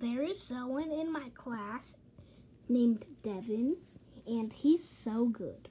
there is someone in my class named Devin, and he's so good.